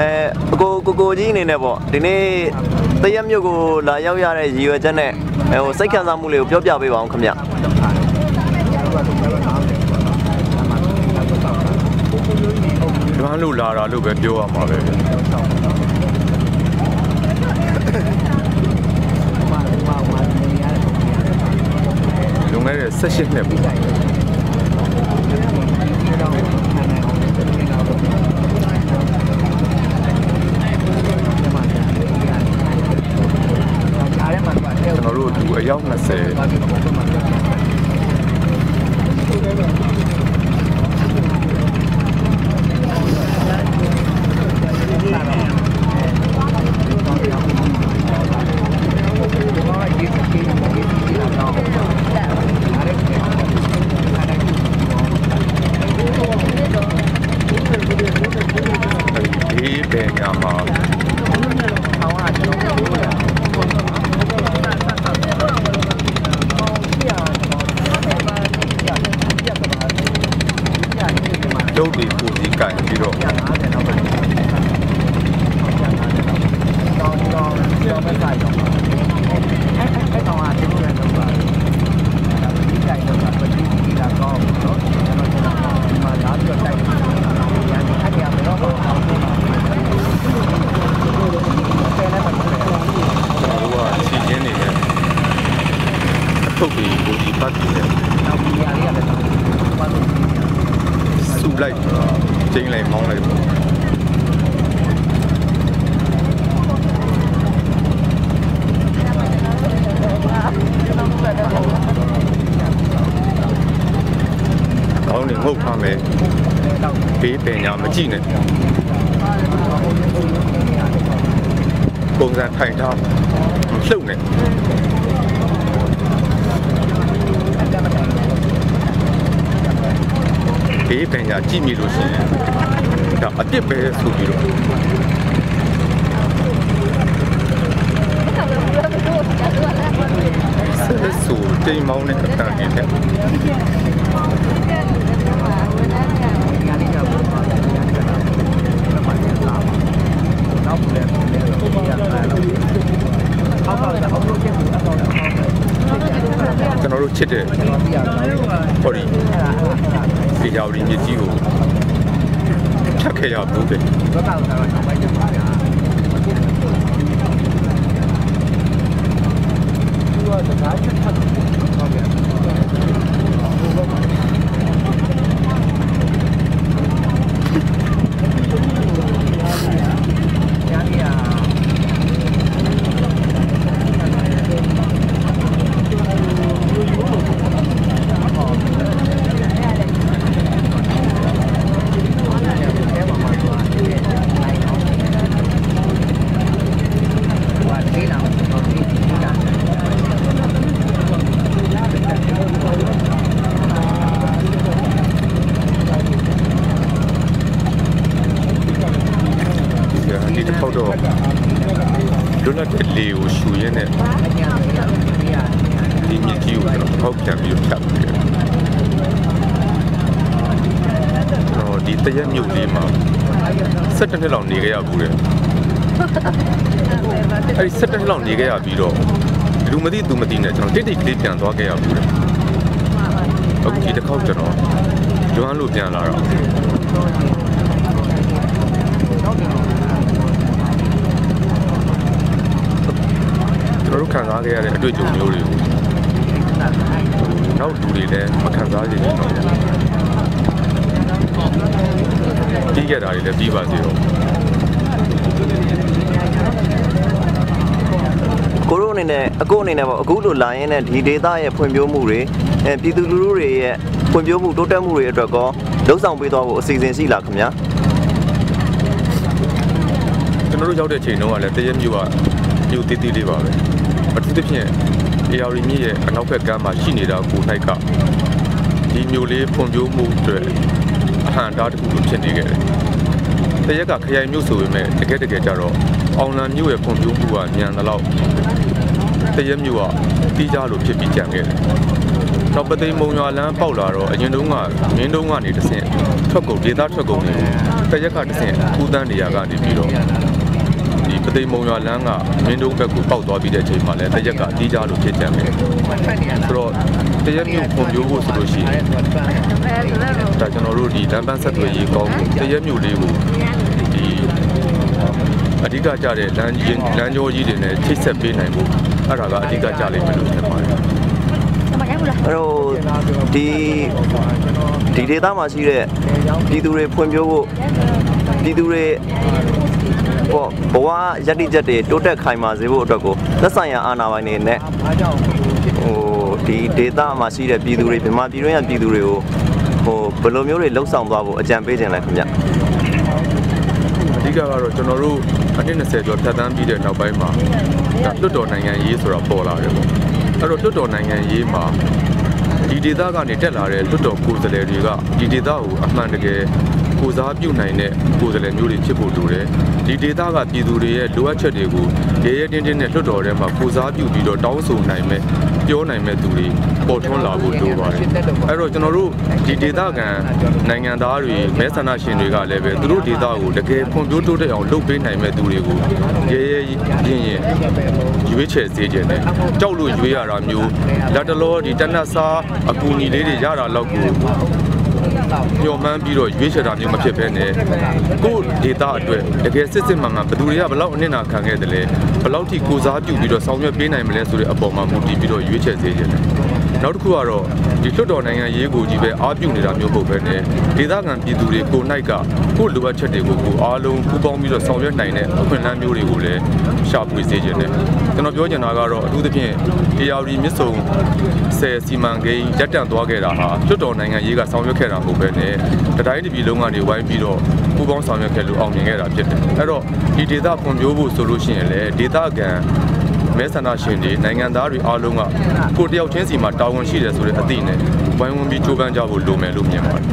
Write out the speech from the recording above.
အဲအကိုကိုကိုကြီးအနေနဲ့ပေါ့ဒီနေ့တရက်မြို့ကိုလာရောက်ရတဲ့ရည်ရွယ်ချက်နဲ့ဟိုစိတ်ခံစားမှုလေးကိုပြောပြပေးပါအောင်ခင်ဗျလွမ်းလို့လာတာလို့ပဲပြောရမှာပဲလွန်ခဲ့တဲ့16နှစ်ပေါ့ကျွန်တော်တို့အယောက်20ဒီဘယ်ညမှာ ဒုတ်ဒီပူဒီကင်ပြီးတော့ကျွန်တော်တို့ကစီချင်းနေတယ်အထုပ်ဒီပူဒီပတ်ပြီးတယ်စူလိုက်ကျင်းလိုက်မောင်းလို က်ပေါ့ကောင်းနေငုတ်ထားမယ်ဘေးပင်ညာမကြည့်နဲ့ပုံစံထိုင်ထားမလှုပ်နဲ့ ဘေးပင်ညာကြည့်မိလို့ရှိရင်ဒါအပြစ်ပဲဆိုပြီးတော့ဆက်ဆိုတိမ်မောင်းနဲ့အတန်နေတယ်ကျွန်တော်တို့ချစ်တဲ့ဟောဒီ ဒီကြောင်ဒီမြစ်ကြီးကိုဖြတ်ခဲ့ရဘူးပဲဒီတစ်ခေါက်တော့ လွတ်လပ်တဲ့လေကိုရှူရင်းနဲ့ဒီမြစ်ကြီးကိုကျွန်တော်ထောက်ပြန်ပြီးဖြတ်ပြီးတယ်ကျွန်တော်ဒီတရက်မြို့လေးမှာ17နှစ်လောက်နေခဲ့ရဘူးတယ်အဲဒီ17နှစ်လောက်နေခဲ့ရပြီးတော့လူမသိသူမသိနဲ့ကျွန်တော်တိတ်တိတ်ကလေးပြန်သွားခဲ့ရဘူးတယ်အခုဒီတစ်ခေါက်ကျွန်တော်ကျွမ်းလို့ပြန်လာတော့ ကျွန်တော်တို့ခံစားခဲ့ရတဲ့အတွေ့အကြုံမျိုးတွေကိုနောက်လူတွေလည်းမခံစားကြဘူးတော့ပြီးခဲ့တာတွေလည်းပြီးပါစေတော့ကိုတို့အနေနဲ့အကိုအနေနဲ့ပေါ့အခုလိုလာရင်းနဲ့ဒီဒေသရဲ့ဖွံ့ဖြိုးမှုတွေအဲပြည်သူလူထုတွေရဲ့ဖွံ့ဖြိုးမှုတိုးတက်မှုတွေအတွက်ကောလှုပ်ဆောင်ပေးသွားဖို့အစီအစဉ်ရှိလားခင်ဗျာကျွန်တော်တို့ရောက်တဲ့ချိန်တုန်းကလည်းတရက်မြို့က မြို့သေးသေးလေးပါပဲအထူးသဖြင့်အေယာရီမြစ်ရဲ့အနောက်ဘက်ကမ်းမှာရှိနေတာကို၌ကဒီမြို့လေးဖွံ့ဖြိုးမှုအတွက်အဟံတားတစ်ခုလိုဖြစ်နေခဲ့တယ်တရက်ကခရိုင်မြို့ဆိုပေမဲ့တကယ်တကယ်ကြတော့အောင်လံမြို့ရဲ့ဖွံ့ဖြိုးမှုကညံတဲ့လောက်တရက်မြို့ကတီးကြလို့ဖြစ်ပြီးကြံခဲ့တယ်နောက်ပသိမ်မုံရွာလမ်းပေါက်လာတော့အရင်တုန်းကမင်းတုန်းကနေတဆင့်ထွထွက်ကုန်ဒေသထွက်ကုန်တွေတရက်ကတစ်ဆင့်ကူးတန်းနေရာကနေပြီးတော့ ဒီပသိမ်မုံရွာလမ်းကမင်းတုံးဘက်ကိုပေါက်သွားပြီးတဲ့အချိန်မှာလည်းတရက်ကအတီးကြားလို့ဖြစ်ကြတယ်ဆိုတော့တရက်မျိုးပုံပြိုးဖို့ဆိုလို့ရှိရင်ဒါကျွန်တော်တို့ဒီလမ်းပန်းဆက်သွယ်ရေးကောင်းဖို့တရက်မျိုးလေးကိုဒီအဓိကကြတဲ့လမ်းကြီးလမ်းကြောကြီးတွေနဲ့ချိတ်ဆက်ပေးနိုင်ဖို့အဲ့ဒါကအဓိကကြလိမ့်မယ်လို့ထင်ပါတယ်အဲ့တော့ဒီဒီဒေသမှာရှိတဲ့ပြည်သူတွေဖွံ့ဖြိုးဖို့ပြည်သူတွေ ပေါ့ဘဝရည်တည်ချက်တွေတိုးတက်ခိုင်မာစေဖို့အတွက်ကိုသက်ဆိုင်ရာအာဏာပိုင်တွေနဲ့ဟိုဒီဒေသမှာရှိတဲ့ပြည်သူတွေမြန်မာပြည်တွင်းကပြည်သူတွေကိုဟိုဘယ်လိုမျိုးတွေလှုပ်ဆောင်သွားဖို့အကြံပေးခြင်းလဲခင်ဗျအဓိကကတော့ကျွန်တော်တို့အနည်း20ကျော်ဖြတ်သန်းပြီးတဲ့နောက်ပိုင်းမှာဒါလွတ်တော်နိုင်ငံရေးဆိုတာပေါ်လာတယ်ပေါ့အဲ့တော့လွတ်တော်နိုင်ငံရေးမှာဒီဒေသကနေတက်လာတဲ့လွတ်တော်ကိုယ်စားလှယ်တွေကဒီဒေသကိုအမှန်တကယ် ကိုစားပြုနိုင်တဲ့ကိုယ်စားလှယ်မျိုးတွေဖြစ်ဖို့လိုတယ်ဒီဒေသကပြည်သူတွေရဲ့လိုအပ်ချက်တွေကိုရဲရဲတင်းတင်းနဲ့လွတ်တော်ထဲမှာကိုစားပြုပြီးတော့တောင်းဆိုနိုင်မဲ့ပြောနိုင်မဲ့သူတွေပေါ်ထွန်းလာဖို့လိုပါတယ်အဲ့တော့ကျွန်တော်တို့ဒီဒေသခံနိုင်ငံသားတွေမဲဆန္ဒရှင်တွေကလည်းပဲသူတို့ဒေသကိုတကယ်ဖွံ့ဖြိုးတိုးတက်အောင်လုပ်ပေးနိုင်မဲ့သူတွေကိုရဲရဲရင်ရင်ရွေးချယ်စေခြင်းနဲ့ကြောက်လို့ရွေးရတာမျိုးလက်တလောဒီတနတ်စားအကူအညီလေးတွေရတာလောက်ကို ညှော်မှန်းပြီးတော့ရွေးချယ်တာမျိုးမဖြစ်ဘဲနဲ့ကိုယ့်ဒေသအတွက်တကယ်စစ်စစ်မှန်မှန်ဘယ်သူတွေကဘယ်လောက်အနစ်နာခံခဲ့တယ်လဲဘယ်လောက်ထိကိုစားပြုပြီးတော့ဆောင်ရွက်ပေးနိုင်မလဲဆိုတဲ့အပေါ်မှာမူတည်ပြီးတော့ရွေးချယ်စေခြင်းတယ် နောက်တစ်ခုကတော့ဒီလွတ်တော်နိုင်ငံရေးကိုကြီးပဲအားပြုနေတာမျိုးမဟုတ်ဘဲနဲ့ဒေသခံပြည်သူတွေကိုနိုင်ကကိုယ့်လိုအပ်ချက်တွေကိုကိုအားလုံးပူးပေါင်းပြီးတော့ဆောင်ရွက်နိုင်တဲ့အခွင့်အလမ်းမျိုးတွေကိုလည်းရှာဖွေစေခြင်းတယ်ကျွန်တော်ပြောချင်တာကတော့အထူးသဖြင့် ARD မြစ်ဆုံဆယ်စီမံကိန်းရပ်တန့်သွားခဲ့တာဟာလွတ်တော်နိုင်ငံရေးကဆောင်ရွက်ခဲ့တာမဟုတ်ဘဲနဲ့တတိုင်းတစ်ပြည်လုံးကနေဝိုင်းပြီးတော့ပူးပေါင်းဆောင်ရွက်ခဲ့လို့အောင်မြင်ခဲ့တာဖြစ်တယ်အဲ့တော့ဒီဒေသဖွံ့ဖြိုးဖို့ဆိုလို့ရှိရင်လည်းဒေသခံ မဲဆန္ဒရှင်တွေနိုင်ငံသားတွေအားလုံးကကိုယ်တယောက်ချင်းစီမှာတာဝန်ရှိတယ်ဆိုတဲ့အသိနဲ့ဝိုင်းဝန်းပြီးကြိုးပမ်းကြဖို့လိုမယ်လို့မြင်ပါတယ်